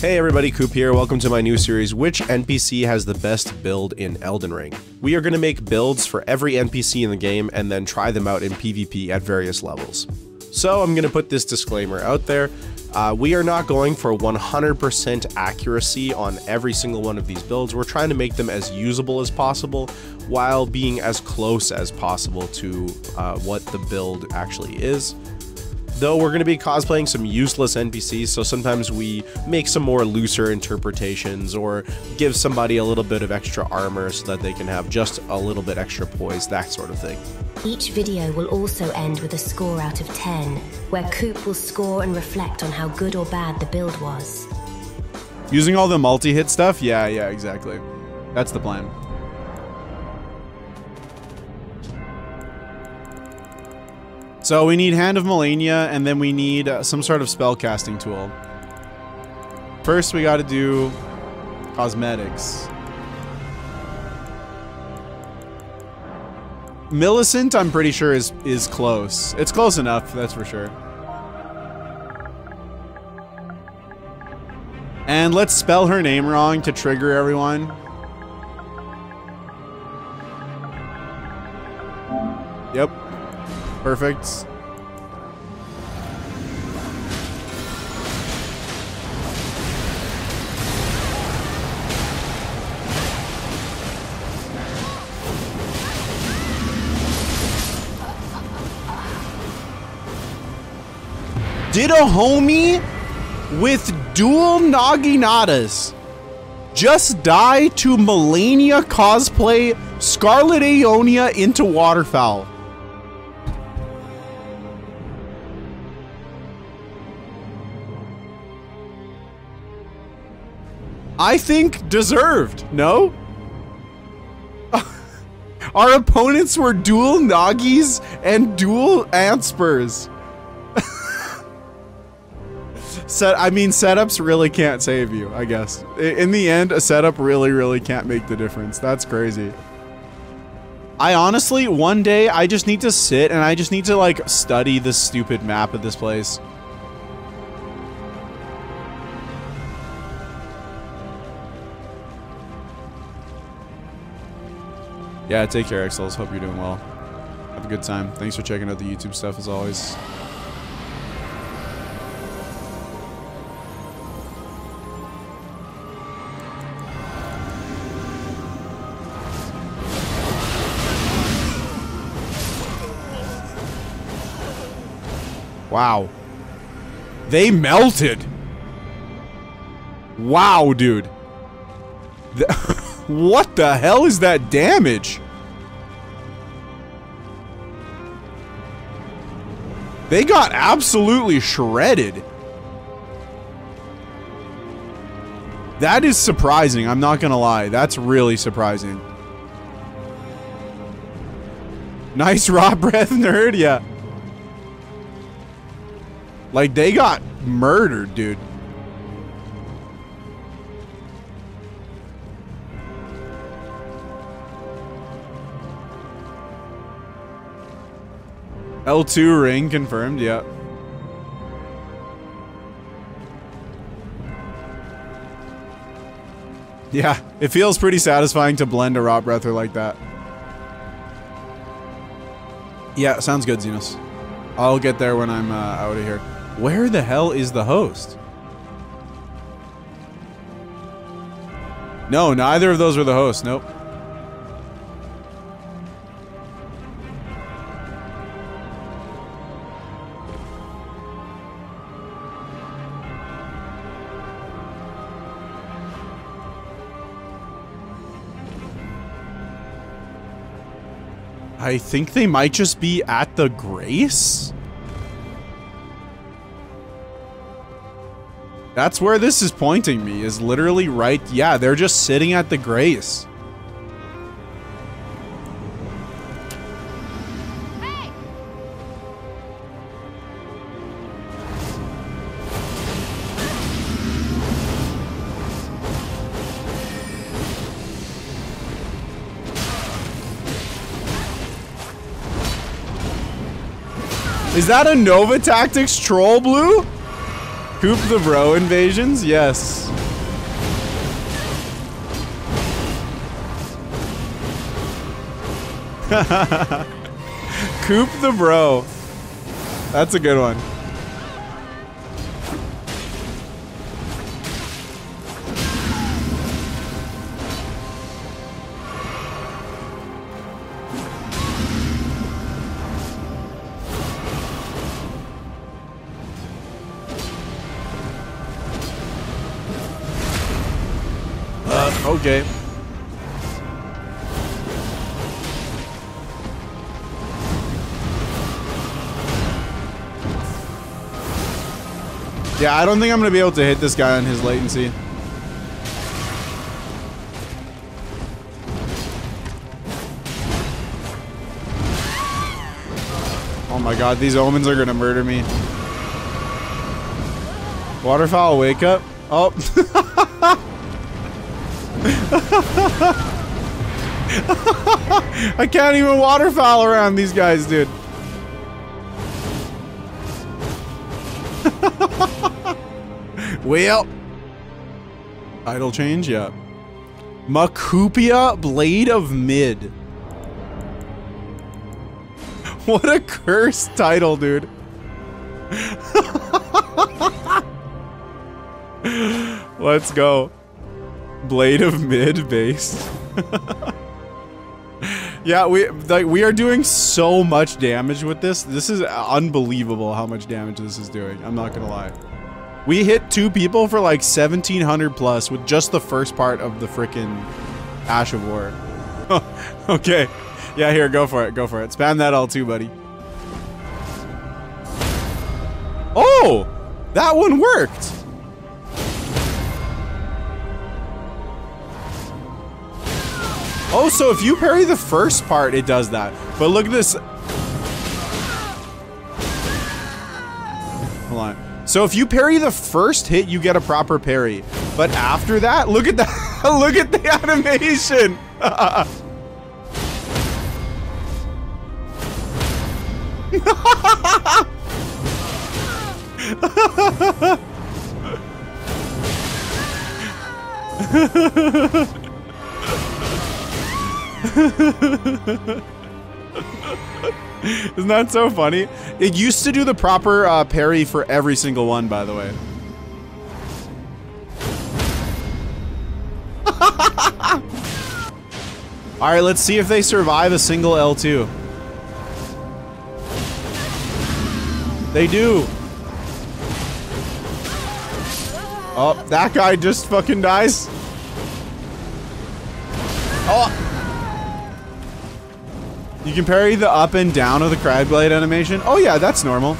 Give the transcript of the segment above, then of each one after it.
Hey everybody, Koop here. Welcome to my new series, Which NPC has the best build in Elden Ring? We are going to make builds for every NPC in the game and then try them out in PvP at various levels. So I'm going to put this disclaimer out there. Uh, we are not going for 100% accuracy on every single one of these builds. We're trying to make them as usable as possible while being as close as possible to uh, what the build actually is. Though we're going to be cosplaying some useless NPCs, so sometimes we make some more looser interpretations or give somebody a little bit of extra armor so that they can have just a little bit extra poise, that sort of thing. Each video will also end with a score out of 10, where Koop will score and reflect on how good or bad the build was. Using all the multi-hit stuff? Yeah, yeah, exactly. That's the plan. So we need Hand of Malenia, and then we need uh, some sort of spell casting tool. First, we gotta do cosmetics. Millicent, I'm pretty sure, is, is close. It's close enough, that's for sure. And let's spell her name wrong to trigger everyone. Yep. Perfect. Did a homie with dual Naginatas just die to Malenia cosplay Scarlet Aeonia into Waterfowl? I think deserved, no? Our opponents were dual Nagis and dual Antspurs. Set, I mean, setups really can't save you, I guess. In the end, a setup really, really can't make the difference. That's crazy. I honestly, one day, I just need to sit and I just need to, like, study the stupid map of this place. Yeah, take care, Exels. Hope you're doing well. Have a good time. Thanks for checking out the YouTube stuff, as always. Wow. They melted. Wow, dude. The what the hell is that damage? They got absolutely shredded. That is surprising. I'm not to lie. That's really surprising. Nice raw breath nerd. Yeah. Like, they got murdered, dude. L2 ring confirmed, yeah. Yeah, it feels pretty satisfying to blend a Rot Breather like that. Yeah, sounds good, Xenos. I'll get there when I'm uh, out of here. Where the hell is the host? No, neither of those were the hosts. Nope. I think they might just be at the Grace? That's where this is pointing me, is literally right. Yeah, they're just sitting at the Grace. Is that a Nova Tactics troll blue? Koop the bro invasions? Yes. Koop the bro. That's a good one. Okay. Yeah, I don't think I'm gonna be able to hit this guy on his latency. Oh my god, these omens are gonna murder me. Waterfowl, wake up. Oh. I can't even waterfowl around these guys, dude. well. Title change, yeah. Makupia Blade of Mid. What a cursed title, dude. Let's go. Blade of Mid base. yeah, we like we are doing so much damage with this. This is unbelievable how much damage this is doing. I'm not gonna lie. We hit two people for like 1700 plus with just the first part of the freaking Ash of War. okay. Yeah, here, go for it. Go for it. Spam that all too, buddy. Oh! That one worked! Oh, so if you parry the first part, it does that. But look at this. Hold on. So if you parry the first hit, you get a proper parry. But after that, look at that. look at the animation. Isn't that so funny? It used to do the proper uh, parry for every single one, by the way. Alright, let's see if they survive a single L2. They do. Oh, that guy just fucking dies. You can parry the up and down of the crab blade animation. Oh yeah, that's normal.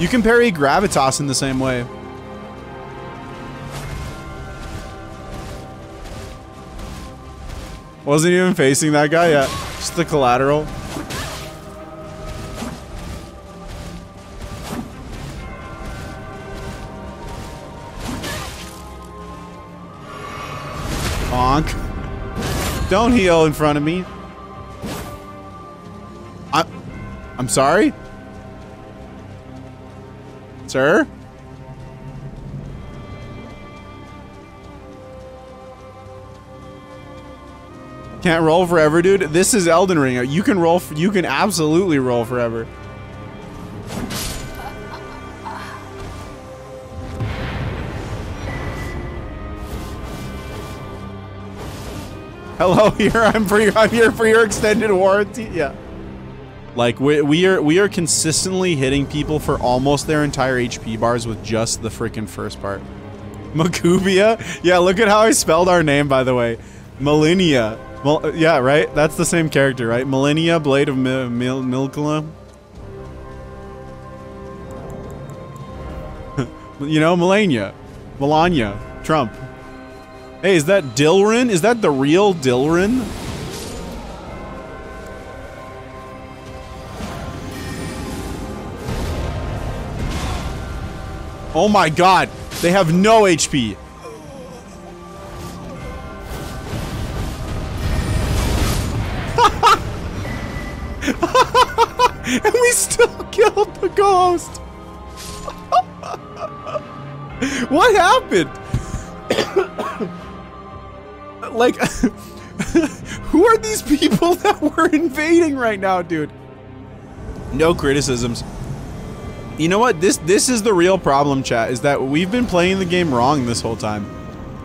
You can parry gravitas in the same way. Wasn't even facing that guy yet. Just the collateral. Bonk. Don't heal in front of me. I'm sorry? Sir? Can't roll forever, dude. This is Elden Ring. You can roll. You can absolutely roll forever. Hello, here I'm for your. I'm here for your extended warranty. Yeah. Like we we are we are consistently hitting people for almost their entire HP bars with just the freaking first part. Makubia? Yeah, look at how I spelled our name by the way. Millennia. Well, yeah, right? That's the same character, right? Millennia, Blade of Mil Mil Milkula. you know, Melania. Melania. Trump. Hey, is that Dilrin? Is that the real Dilrin? Oh my god, they have no HP. and we still killed the ghost. what happened? like, who are these people that we're invading right now, dude? No criticisms. You know what? This this is the real problem, chat, is that we've been playing the game wrong this whole time.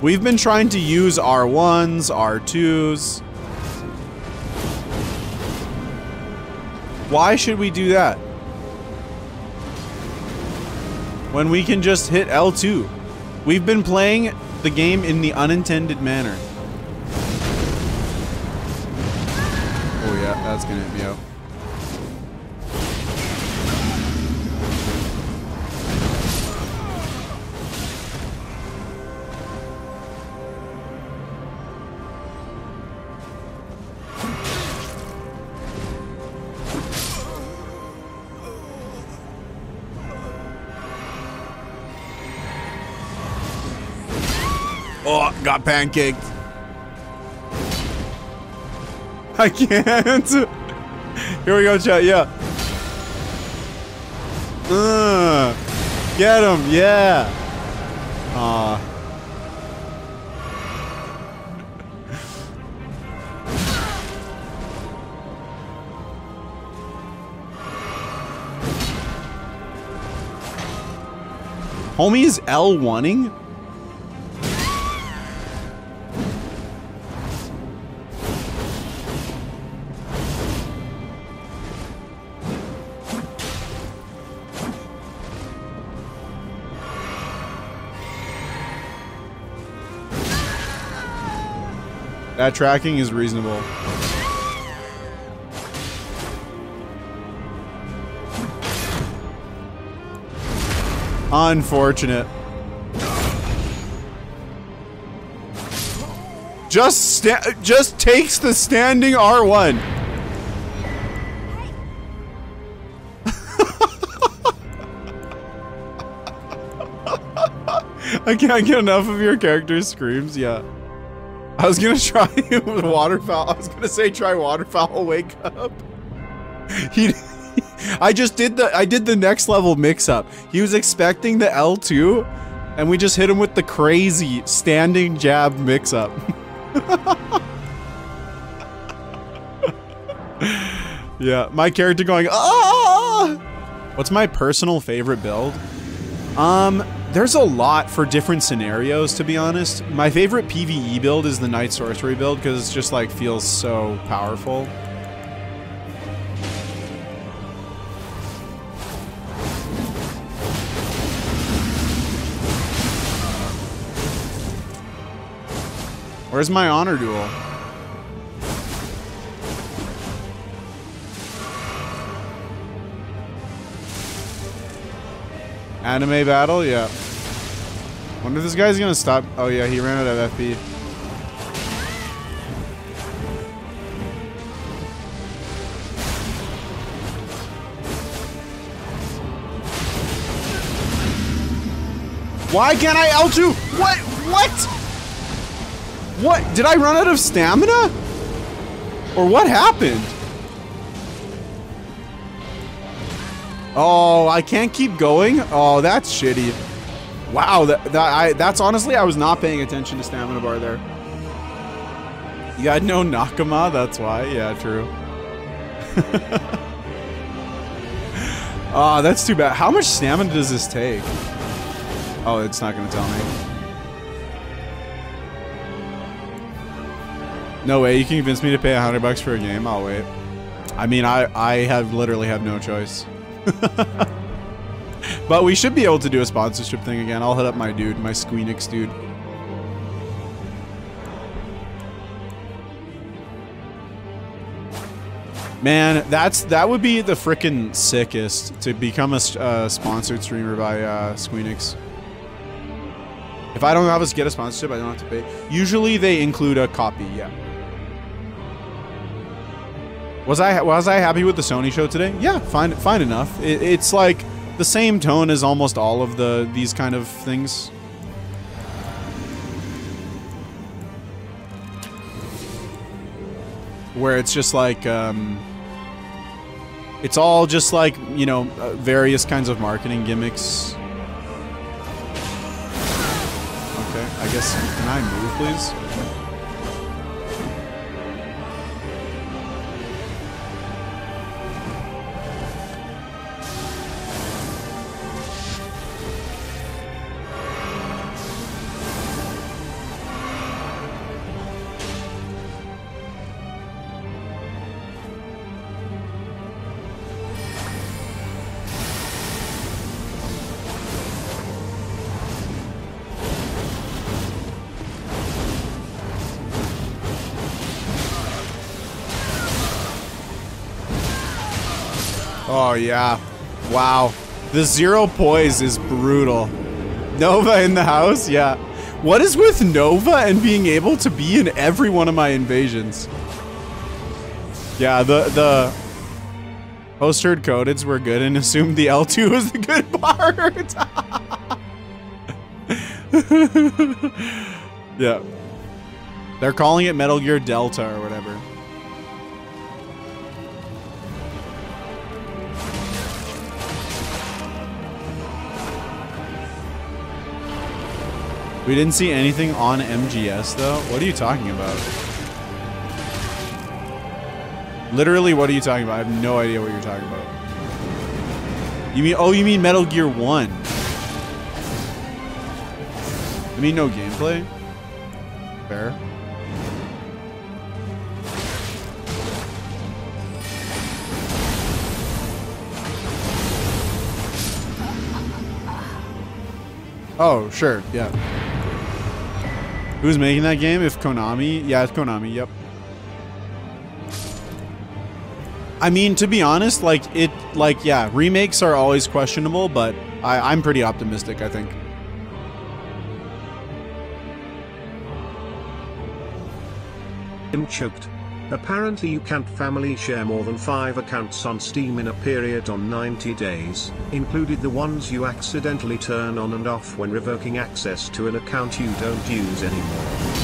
We've been trying to use R1s, R2s. Why should we do that? When we can just hit L2. We've been playing the game in the unintended manner. Oh yeah, that's gonna me out. Got pancaked. I can't. Here we go, chat. Yeah. Uh, get him. Yeah. Aw. Homie is L1ing? That tracking is reasonable. Unfortunate. Just just takes the standing R1. I can't get enough of your character's screams, yeah. I was gonna try with waterfowl. I was gonna say try waterfowl wake up. He, I just did the I did the next level mix up. He was expecting the L2, and we just hit him with the crazy standing jab mix up. yeah, my character going ah. What's my personal favorite build? Um, there's a lot for different scenarios, to be honest. My favorite PvE build is the Knight Sorcery build because it just like feels so powerful. Where's my honor duel? Anime battle? Yeah. Wonder if this guy's gonna stop. Oh yeah, he ran out of FP. Why can't I L2? What? What? What? Did I run out of stamina? Or what happened? Oh, I can't keep going? Oh, that's shitty. Wow, that, that I that's honestly I was not paying attention to stamina bar there. You got no Nakama, that's why. Yeah, true. oh, that's too bad. How much stamina does this take? Oh, it's not gonna tell me. No way, you can convince me to pay a hundred bucks for a game. I'll wait. I mean, I I have literally have no choice. but we should be able to do a sponsorship thing again. I'll hit up my dude, my Squeenix dude. Man, that's that would be the freaking sickest to become a uh, sponsored streamer by uh, Squeenix. If I don't have us get a sponsorship, I don't have to pay. Usually they include a copy, yeah. Was I was I happy with the Sony show today? Yeah, fine fine enough. It, it's like the same tone as almost all of the these kind of things. Where it's just like um, it's all just like, you know, uh, various kinds of marketing gimmicks. Okay, I guess, can I move, please? Oh, yeah. Wow. The zero poise is brutal. Nova in the house? Yeah. What is with Nova and being able to be in every one of my invasions? Yeah, the the post-herd codeds were good and assumed the L2 was the good part. yeah. They're calling it Metal Gear Delta or whatever. We didn't see anything on MGS though. What are you talking about? Literally, what are you talking about? I have no idea what you're talking about. You mean, oh, you mean Metal Gear 1. I mean, no gameplay? Fair. Oh, sure, yeah. Who's making that game? If Konami? Yeah, it's Konami, yep. I mean, to be honest, like, it, like, yeah, remakes are always questionable, but I, I'm pretty optimistic, I think. I'm choked. Apparently you can't family share more than 5 accounts on Steam in a period on 90 days, included the ones you accidentally turn on and off when revoking access to an account you don't use anymore.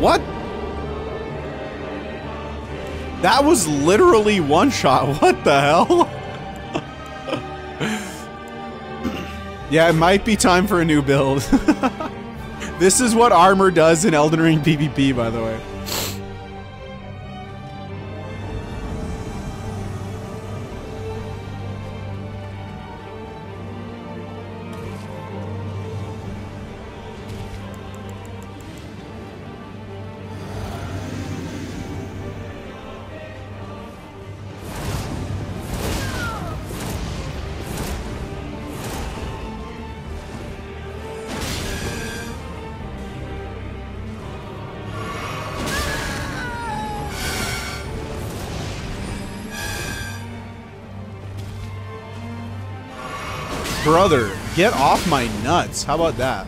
What? That was literally one shot. What the hell? Yeah, it might be time for a new build. this is what armor does in Elden Ring PvP, by the way. Brother, get off my nuts. How about that?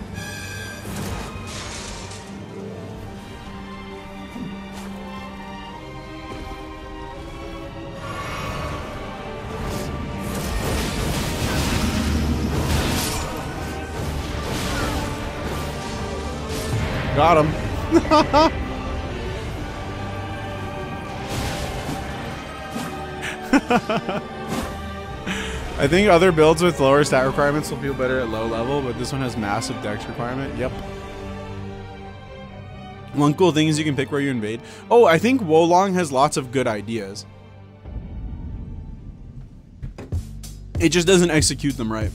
Got him. I think other builds with lower stat requirements will feel better at low level, but this one has massive dex requirement. Yep. One cool thing is you can pick where you invade. Oh, I think Wo Long has lots of good ideas. It just doesn't execute them right.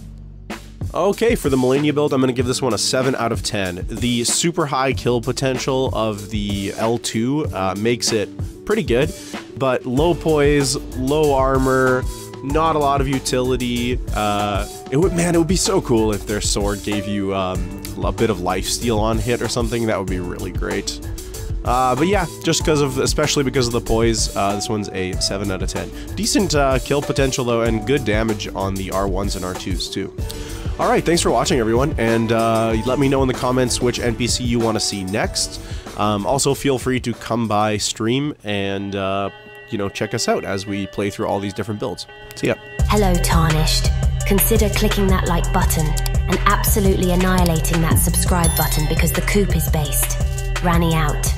Okay, for the Malenia build, I'm going to give this one a 7 out of 10. The super high kill potential of the L2 uh, makes it pretty good, but low poise, low armor, not a lot of utility. Uh, it would, man, it would be so cool if their sword gave you um, a bit of life steal on hit or something. That would be really great. Uh, but yeah, just because of, especially because of the poise, uh, this one's a 7 out of 10. Decent uh, kill potential though, and good damage on the R1s and R2s too. Alright, thanks for watching everyone, and uh, let me know in the comments which NPC you want to see next. Um, also, feel free to come by stream and uh, you know, check us out as we play through all these different builds. See ya. Hello, Tarnished. Consider clicking that like button and absolutely annihilating that subscribe button because the Koop is based. Ranny out.